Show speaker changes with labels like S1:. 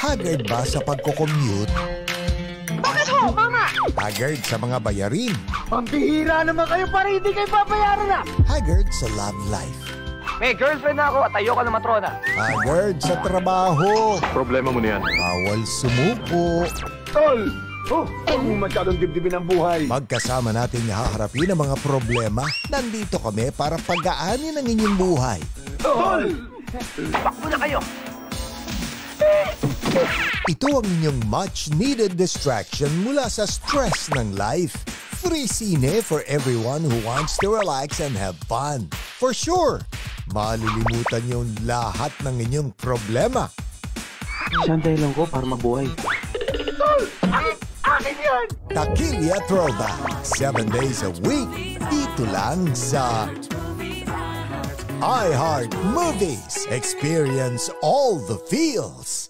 S1: Haggard ba sa pagkocommute?
S2: Bakit ho, mama?
S1: Haggard sa mga bayarin?
S3: Pambihira naman kayo para hindi kayo babayaran na.
S1: Haggard sa love life?
S3: May girlfriend na ako at ayoko na matrona.
S1: Haggard sa trabaho?
S4: Problema mo na yan.
S1: Bawal sumuko?
S3: Tol! Oh, huwag mo masyadong dibdibin ang buhay.
S1: Magkasama natin haharapin ang mga problema. Nandito kami para pagaanin ang inyong buhay.
S3: Tol! Bakbo na kayo!
S1: Ito ang inyong much-needed distraction mula sa stress ng life. Free sine for everyone who wants to relax and have fun. For sure, malilimutan yung lahat ng inyong problema.
S5: Siya ang dahilan ko para mabuhay.
S3: Akin yan!
S1: Takilya Throwback. Seven days a week. Dito lang sa iHeart Movies. Experience all the feels.